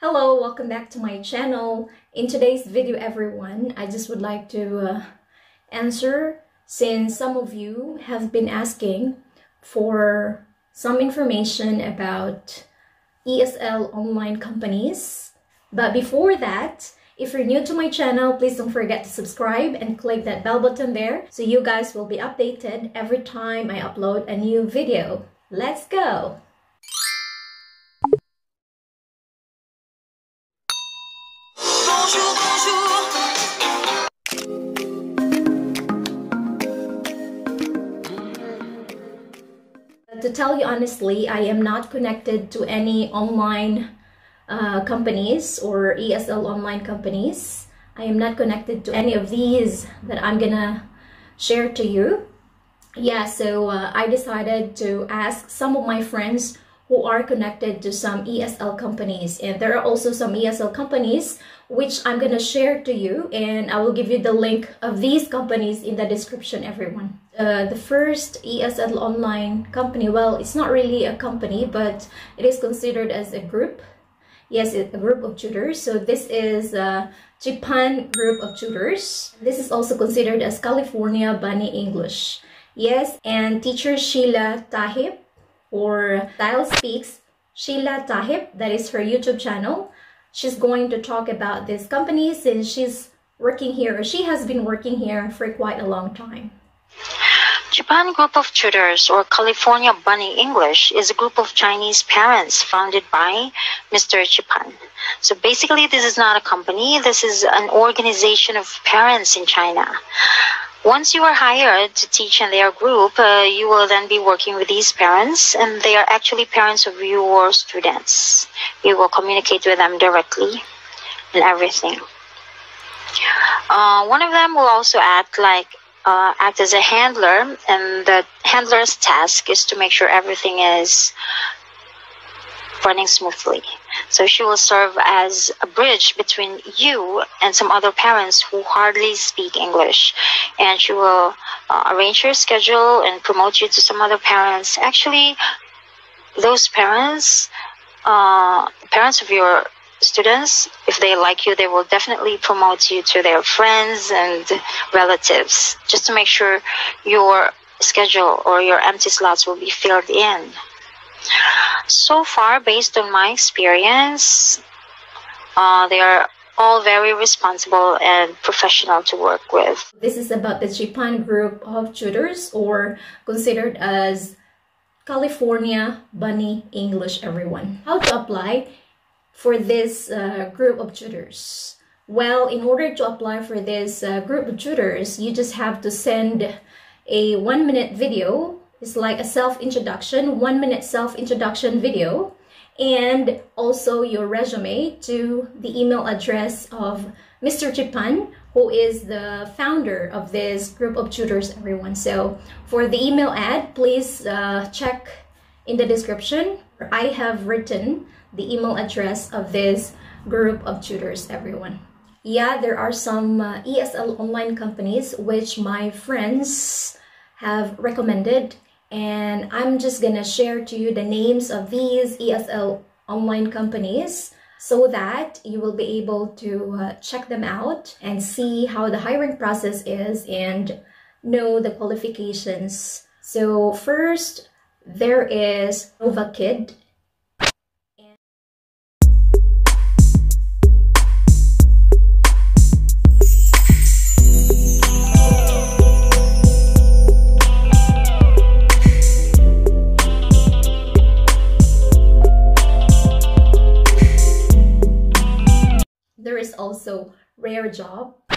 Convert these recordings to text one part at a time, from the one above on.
Hello, welcome back to my channel. In today's video, everyone, I just would like to uh, answer since some of you have been asking for some information about ESL online companies. But before that, if you're new to my channel, please don't forget to subscribe and click that bell button there so you guys will be updated every time I upload a new video. Let's go! To tell you honestly, I am not connected to any online uh, companies or ESL online companies. I am not connected to any of these that I'm gonna share to you. Yeah, so uh, I decided to ask some of my friends who are connected to some ESL companies. And there are also some ESL companies which I'm gonna share to you and I will give you the link of these companies in the description, everyone. Uh, the first ESL online company, well, it's not really a company, but it is considered as a group. Yes, a group of tutors. So this is a Chipan group of tutors. This is also considered as California Bunny English. Yes, and teacher Sheila Tahib or Style Speaks Sheila Tahib, that is her YouTube channel. She's going to talk about this company since she's working here, or she has been working here for quite a long time. Chipan Group of Tutors, or California Bunny English, is a group of Chinese parents founded by Mr. Chipan. So basically, this is not a company, this is an organization of parents in China. Once you are hired to teach in their group, uh, you will then be working with these parents, and they are actually parents of your students. You will communicate with them directly and everything. Uh, one of them will also act like uh, act as a handler, and the handler's task is to make sure everything is running smoothly. So she will serve as a bridge between you and some other parents who hardly speak English. And she will uh, arrange your schedule and promote you to some other parents. Actually, those parents, uh, parents of your students, if they like you, they will definitely promote you to their friends and relatives just to make sure your schedule or your empty slots will be filled in. So far, based on my experience, uh, they are all very responsible and professional to work with. This is about the Chipan group of tutors or considered as California Bunny English everyone. How to apply for this uh, group of tutors? Well, in order to apply for this uh, group of tutors, you just have to send a one minute video. It's like a self-introduction, one minute self-introduction video and also your resume to the email address of Mr. Chipan, who is the founder of this group of tutors, everyone. So for the email ad, please uh, check in the description. I have written the email address of this group of tutors, everyone. Yeah, there are some uh, ESL online companies which my friends have recommended and I'm just gonna share to you the names of these ESL online companies so that you will be able to uh, check them out and see how the hiring process is and know the qualifications. So first, there is Nova also RareJob.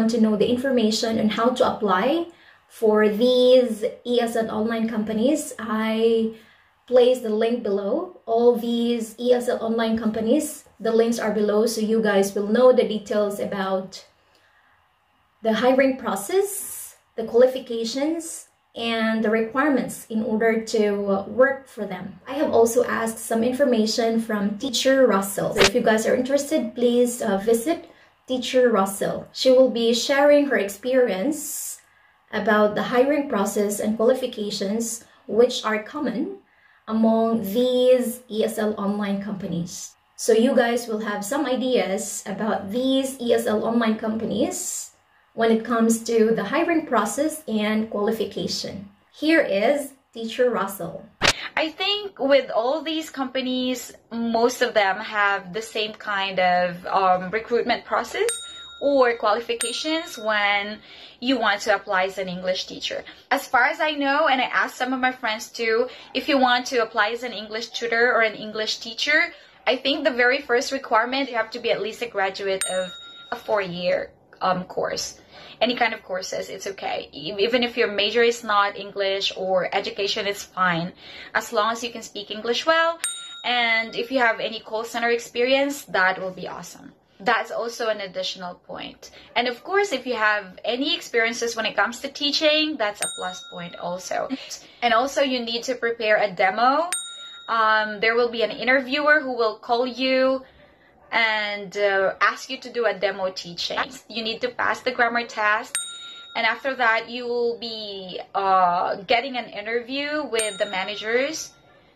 Want to know the information on how to apply for these ESL online companies, I place the link below. All these ESL online companies, the links are below so you guys will know the details about the hiring process, the qualifications, and the requirements in order to work for them. I have also asked some information from teacher Russell. So if you guys are interested, please uh, visit teacher Russell. She will be sharing her experience about the hiring process and qualifications which are common among these ESL online companies. So you guys will have some ideas about these ESL online companies when it comes to the hiring process and qualification. Here is Teacher Russell. I think with all these companies, most of them have the same kind of um, recruitment process or qualifications when you want to apply as an English teacher. As far as I know, and I asked some of my friends too, if you want to apply as an English tutor or an English teacher, I think the very first requirement you have to be at least a graduate of a four-year um, course. Any kind of courses, it's okay. Even if your major is not English or education, it's fine. As long as you can speak English well, and if you have any call center experience, that will be awesome that's also an additional point. And of course, if you have any experiences when it comes to teaching, that's a plus point also. And also, you need to prepare a demo. Um, there will be an interviewer who will call you and uh, ask you to do a demo teaching. You need to pass the grammar test. And after that, you will be uh, getting an interview with the managers.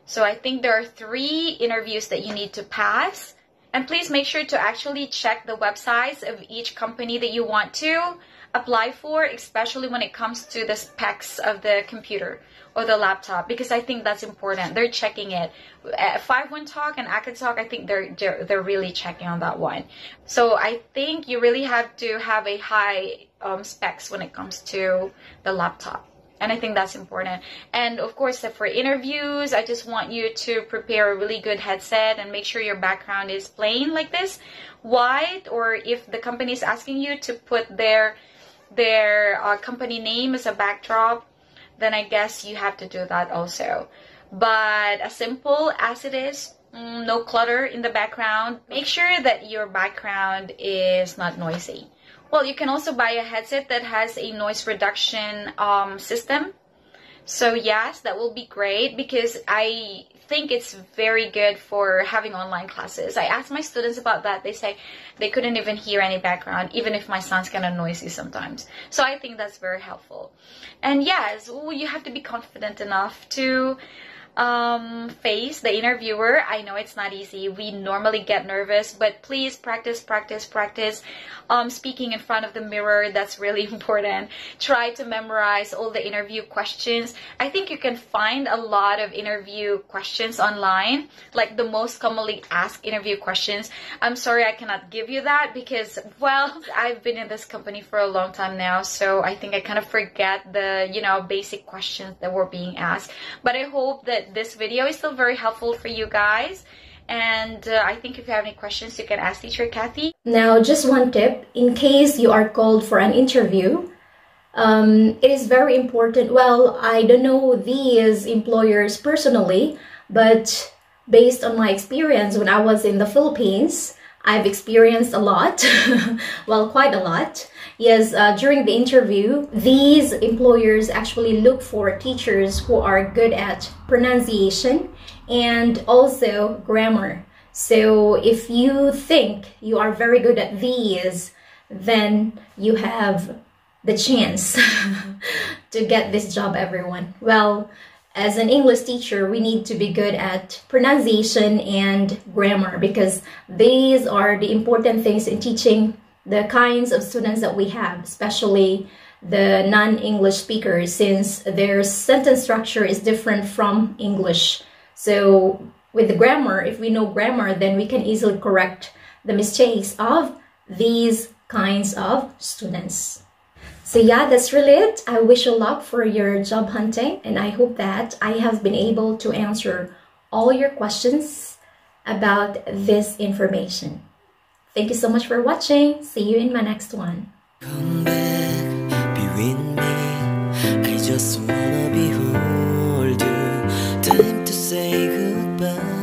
So I think there are three interviews that you need to pass and please make sure to actually check the websites of each company that you want to apply for, especially when it comes to the specs of the computer or the laptop, because I think that's important. They're checking it. At 5-1 Talk and Acadsoc I think they're, they're, they're really checking on that one. So I think you really have to have a high um, specs when it comes to the laptop and I think that's important. And of course, for interviews, I just want you to prepare a really good headset and make sure your background is plain like this, white, or if the company is asking you to put their their uh, company name as a backdrop, then I guess you have to do that also. But as simple as it is, mm, no clutter in the background. Make sure that your background is not noisy. Well, you can also buy a headset that has a noise reduction um, system. So yes, that will be great because I think it's very good for having online classes. I asked my students about that. They say they couldn't even hear any background, even if my son's kind of noisy sometimes. So I think that's very helpful. And yes, you have to be confident enough to um, face the interviewer. I know it's not easy. We normally get nervous, but please practice, practice, practice. Um, speaking in front of the mirror, that's really important. Try to memorize all the interview questions. I think you can find a lot of interview questions online, like the most commonly asked interview questions. I'm sorry I cannot give you that because, well, I've been in this company for a long time now, so I think I kind of forget the, you know, basic questions that were being asked. But I hope that this video is still very helpful for you guys. And uh, I think if you have any questions, you can ask teacher Cathy. Now, just one tip, in case you are called for an interview, um, it is very important. Well, I don't know these employers personally, but based on my experience when I was in the Philippines, I've experienced a lot, well, quite a lot. Yes, uh, during the interview, these employers actually look for teachers who are good at pronunciation and also grammar. So if you think you are very good at these, then you have the chance to get this job, everyone. Well, as an English teacher, we need to be good at pronunciation and grammar because these are the important things in teaching the kinds of students that we have, especially the non-English speakers, since their sentence structure is different from English. So with the grammar, if we know grammar, then we can easily correct the mistakes of these kinds of students. So yeah, that's really it. I wish you luck for your job hunting and I hope that I have been able to answer all your questions about this information. Thank you so much for watching. See you in my next one. Come back, be with me. I just wanna you. Time to say goodbye.